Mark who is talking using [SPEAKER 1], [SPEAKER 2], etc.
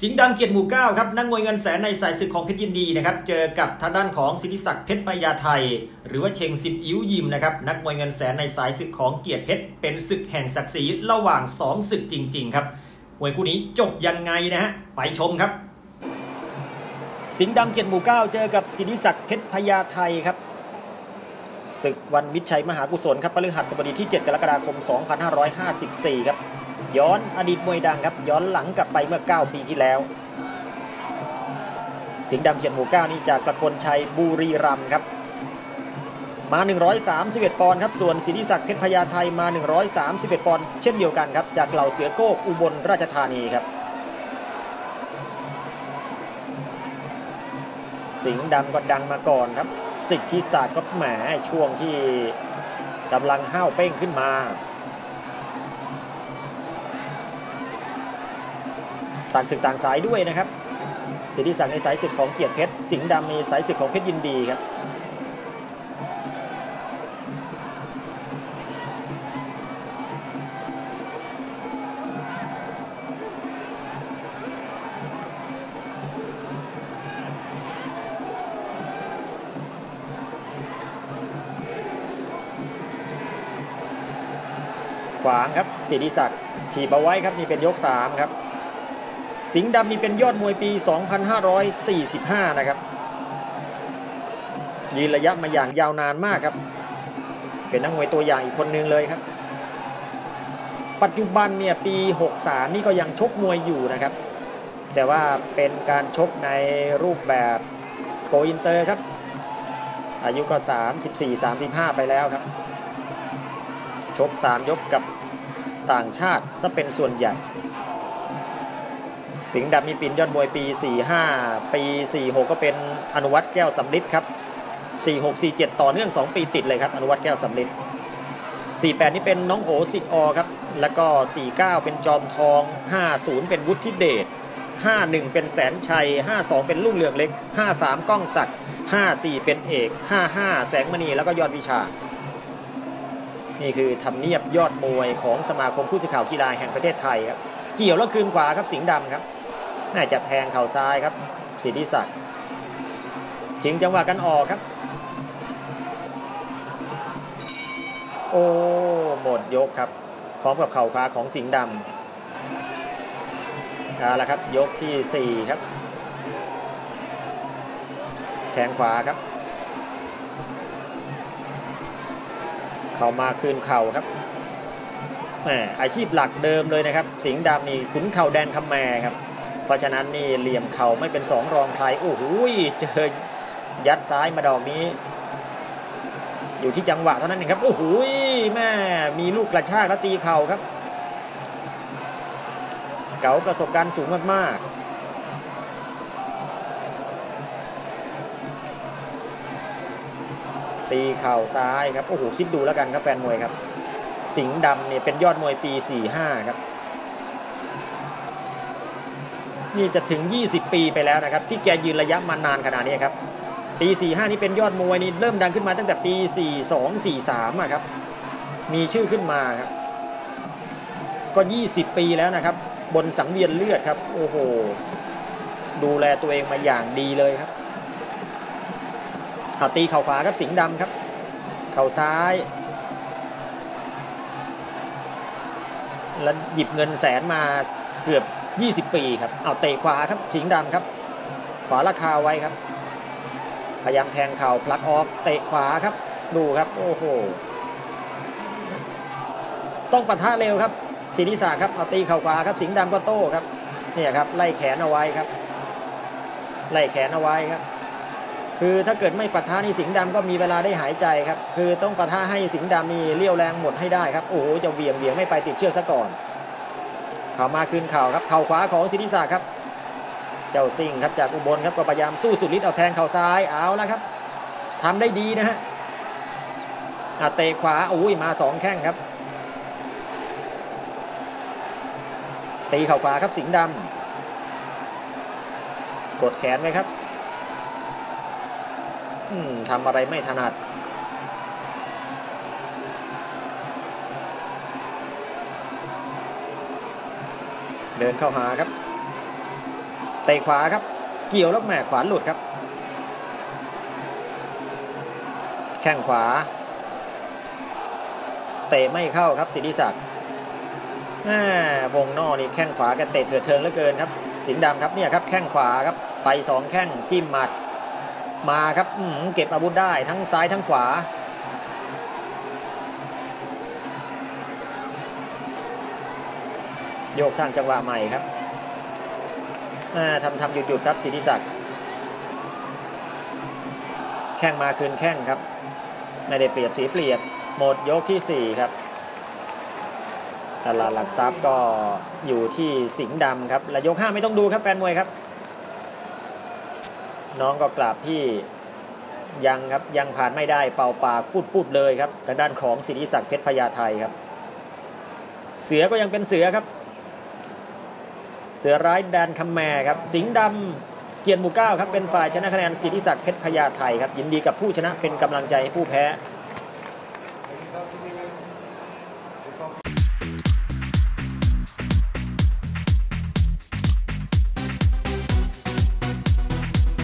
[SPEAKER 1] สิงห์ดำเกียรติหมู่เก้าครับนักมวยเงินแสนในสายศึกของเพชรยินดีนะครับเจอกับทางด้านของสิทธิศักดิ์เพชรปยาไทย หรือว่าเชงสิบอิ้วยิมนะครับนักมวยเงินแสนในสายศึกของเกียรติเพชรเป็นศึกแห่งศักดิ์ศรีระหว่าง2ศึกจริง ๆ ครับมวยคู่นี้จบยังไงนะฮะไปชมครับ สิงห์ดำเกียรติหมู่เก้าเจอกับสิทธิศักดิ์เพชรพยาไทยครับศึกวันมิตรชัยมหากุศลครับพฤหัสบดีที่ 7 กรกฎาคม 2554 ครับ ย้อนอดีตมวยดังครับ ย้อนหลังกลับไปเมื่อ 9 ปีที่แล้ว สิงห์ดำเขียนหมู่9นี่จากประคนชัยบุรีรัมย์ครับ มา 131 ปอนด์ครับ ส่วนศิริศักดิ์เพชรพญาไทยมา 131 ปอนด์เช่นเดียวกันครับ จากเหล่าเสือโก้อุบลราชธานีครับ สิงห์ดำก็ดังมาก่อนครับ สิทธิศาสตร์ก็แหมช่วงที่กำลังห้าวเป้งขึ้นมา ต่างศึกต่างสายด้วยนะครับสิทธิศักดิ์ในสายศึกของเกียรติเพชรสิงห์ดำในสายศึกของเพชรยินดีครับขวางครับสิทธิศักดิ์ถีบเอาไว้ครับนี่เป็นยก3ครับ สิงห์ดำนี่เป็นยอดมวยปี 2545 นะครับยืนระยะมาอย่างยาวนานมากครับ เป็นนักมวยตัวอย่างอีกคนนึงเลยครับ ปัจจุบันเนี่ยปี 63 นี่ก็ยังชกมวยอยู่นะครับ แต่ว่าเป็นการชกในรูปแบบโกอินเตอร์ครับ อายุก็ 34-35 ไปแล้วครับ ชก 3 ยกกับต่างชาติซะเป็นส่วนใหญ่ สิงห์ดำมีปินยอดมวยปี 45 ปี 46 ก็เป็นอนุวัตแก้วสำลิดครับ 46 47 ต่อเนื่อง 2 ปีติดเลยครับอนุวัตแก้วสำลิด48 นี่เป็นน้องโอสิทอครับ แล้วก็ 49 เป็นจอมทอง 50 เป็นวุฒิเดช 51 เป็นแสนชัย 52 เป็นลุ่งเรืองเล็ก 53 ก้องศักดิ์ 54 เป็นเอก 55 แสงมณี แล้วก็ยอดวิชา นี่คือทำเนียบยอดมวยของสมาคมผู้สื่อข่าวกีฬาแห่งประเทศไทยครับ เกี่ยวแล้วคืนขวาครับสิงห์ดำครับ น่าจะแทงเข่าซ้ายครับสิทธิศักดิ์ชิงจังหวะกันออกครับ โอ้หมดยกครับ พร้อมกับเข่าขวาของสิงห์ดำเอาละครับยกที่ 4 ครับแทงขวาครับ เข้ามาคืนเข่าครับแหมอาชีพหลักเดิมเลยนะครับ สิงห์ดำนี่ขุนเข่าแดนคำแมครับ เพราะฉะนั้นนี่เหลี่ยมเข่าไม่เป็นสองรองใครโอ้โหเจอยัดซ้ายมาดอกนี้ อยู่ที่จังหวะเท่านั้นเองครับโอ้โหแม่มีลูกกระชากแล้วตีเข่าครับ เก๋าประสบการณ์สูงมากๆตีเข่าซ้ายครับโอ้โหคิดดูแล้วกันครับแฟนมวยครับ สิงห์ดำเนี่ยเป็นยอดมวยปี 45 ครับ นี่จะถึง 20 ปีไปแล้วนะครับ ที่แกยืนระยะมานานขนาดนี้ครับ ปี 45 นี่เป็นยอดมวยนี่เริ่มดังขึ้นมาตั้งแต่ปี 42 43อะครับ มีชื่อขึ้นมาครับ ก็ 20 ปีแล้วนะครับ บนสังเวียนเลือดครับ โอ้โห ดูแลตัวเองมาอย่างดีเลยครับตีเข่าขวาครับสิงห์ดำครับ เข่าซ้าย แล้วหยิบเงินแสนมาเกือบ 20 ปีครับเอาเตะขวาครับสิงห์ดำครับ ขวาราคาไว้ครับ พยายามแทงเข่าพลักออกเตะขวาครับ ดูครับโอ้โหต้องปะทะเร็วครับศิริศาครับเอาตีเข่าขวาครับสิงห์ดำก็โต้ครับเนี่ยครับไล่แขนเอาไว้ครับ ไล่แขนเอาไว้ครับ คือถ้าเกิดไม่ปะทะนี่สิงห์ดำก็มีเวลาได้หายใจครับ คือต้องปะทะให้สิงห์ดำมีเลี้ยวแรงหมดให้ได้ครับโอ้โหจะเวียงเวียงไม่ไปติดเชือกซะก่อน ข่ามาคืนเข่าครับเข่าขวาของสิทธิศักดิ์ครับ เจ้าซิ่งครับจากอุบลครับก็พยายามสู้สุดฤทธิ์เอาแทงเข่าซ้ายเอาแล้วครับทำได้ดีนะฮะเตะขวาอุ้ยมาสองแข้งครับ ตีเข่าขวาครับสิงห์ดำกดแขนไว้ครับทำอะไรไม่ถนัด เดินเข้าหาครับตะขวาครับ เกี่ยวแล้วแหม่ขวาหลุดครับ แข้งขวา เตะไม่เข้าครับสิทธิศักดิ์แหม่วงนอกนี่แข้งขวาแกเตะเถื่อนเทิงเหลือเกินครับ สิงห์ดำครับเนี่ยครับแข้งขวาครับไปสองแข้งจิ้มหมัดมาครับเก็บอาวุธได้ทั้งซ้ายทั้งขวา โยกสร้างจังหวะใหม่ครับอ่าทำทำหยุดหยุดครับสิทธิศักดิ์แข้งมาคืนแข้งครับ ไม่ได้เปรียบสีเปรียบหมดยกที่ 4 ครับตลาดหลักทรัพย์ก็อยู่ที่สิงห์ดำครับและยก 5 ไม่ต้องดูครับแฟนมวยครับ น้องก็กราบที่ยังครับยังผ่านไม่ได้เป่าปากพูดพูดเลยครับทางด้านของสิทธิศักดิ์เพชรพญาไทยครับ เสือก็ยังเป็นเสือครับ เสือร้ายแดนคำแมครับสิงห์ดำเกียรติหมู่เก้าครับเป็นฝ่ายชนะคะแนนสิทธิศักดิ์เพชรพญาไทยครับยินดีกับผู้ชนะเป็นกำลังใจให้ผู้แพ้